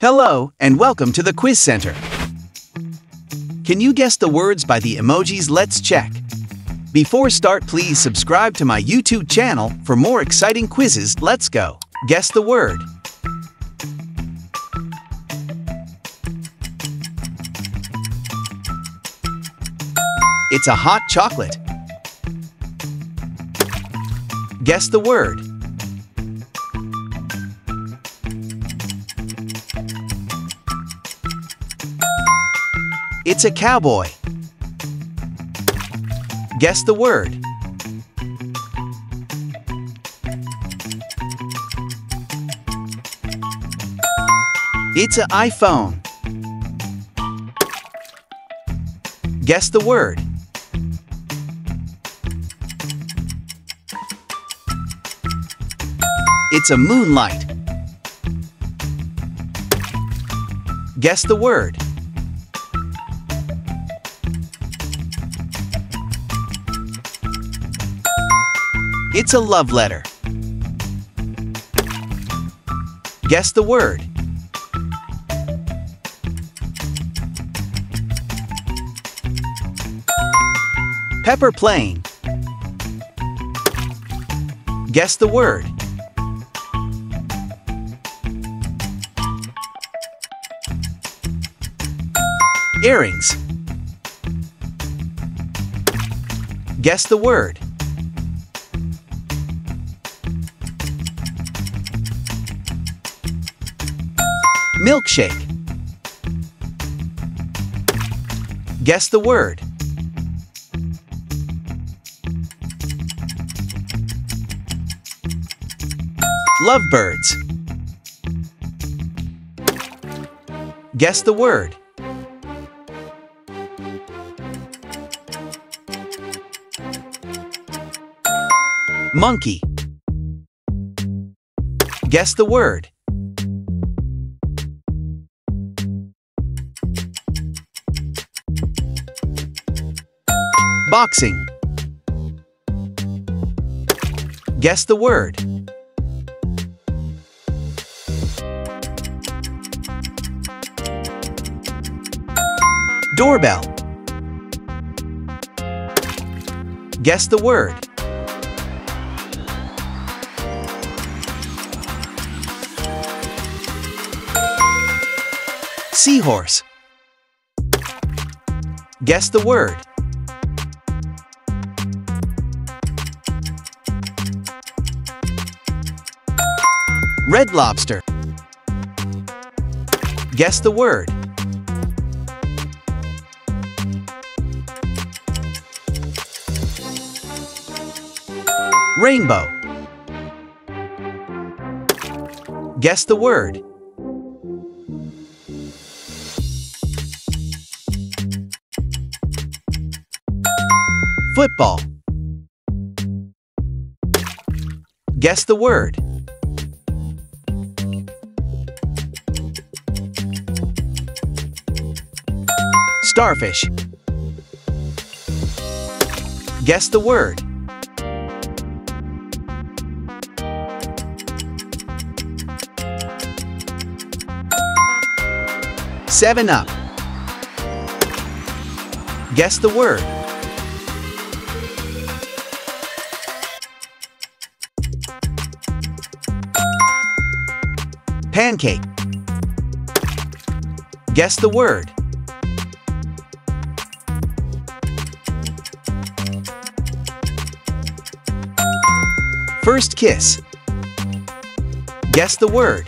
Hello, and welcome to the Quiz Centre. Can you guess the words by the emojis? Let's check. Before start, please subscribe to my YouTube channel for more exciting quizzes. Let's go. Guess the word. It's a hot chocolate. Guess the word. It's a cowboy. Guess the word. It's an iPhone. Guess the word. It's a moonlight. Guess the word. It's a love letter. Guess the word. Pepper plane. Guess the word. Earrings. Guess the word. Milkshake. Guess the word. Lovebirds. Guess the word. Monkey. Guess the word. Boxing. Guess the word. Doorbell. Guess the word. Seahorse. Guess the word. Red lobster. Guess the word. Rainbow. Guess the word. Football. Guess the word. Starfish. Guess the word. Seven up. Guess the word. Pancake. Guess the word. First kiss. Guess the word.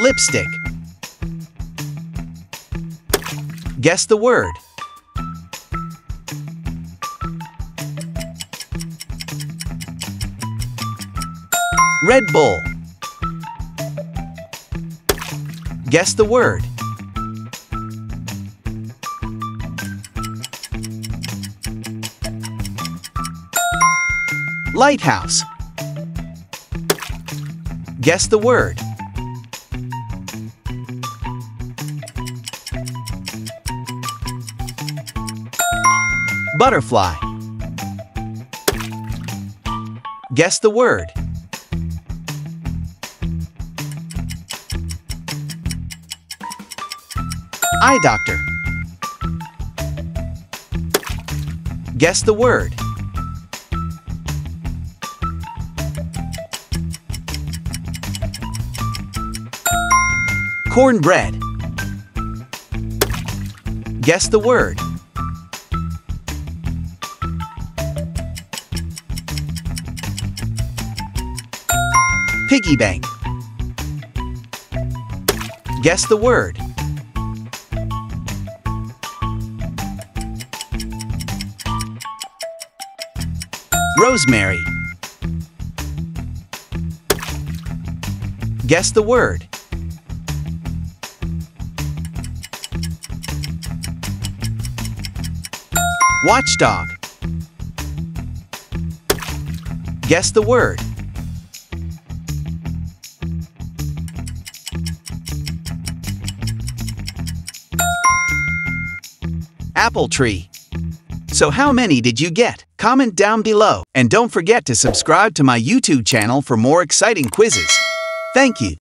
Lipstick. Guess the word. Red Bull. Guess the word. Lighthouse. Guess the word. Butterfly. Guess the word. Eye doctor. Guess the word. Cornbread. Guess the word. Piggy bank. Guess the word. Rosemary. Guess the word. Watchdog. Guess the word. Apple tree. So how many did you get? Comment down below and don't forget to subscribe to my YouTube channel for more exciting quizzes. Thank you.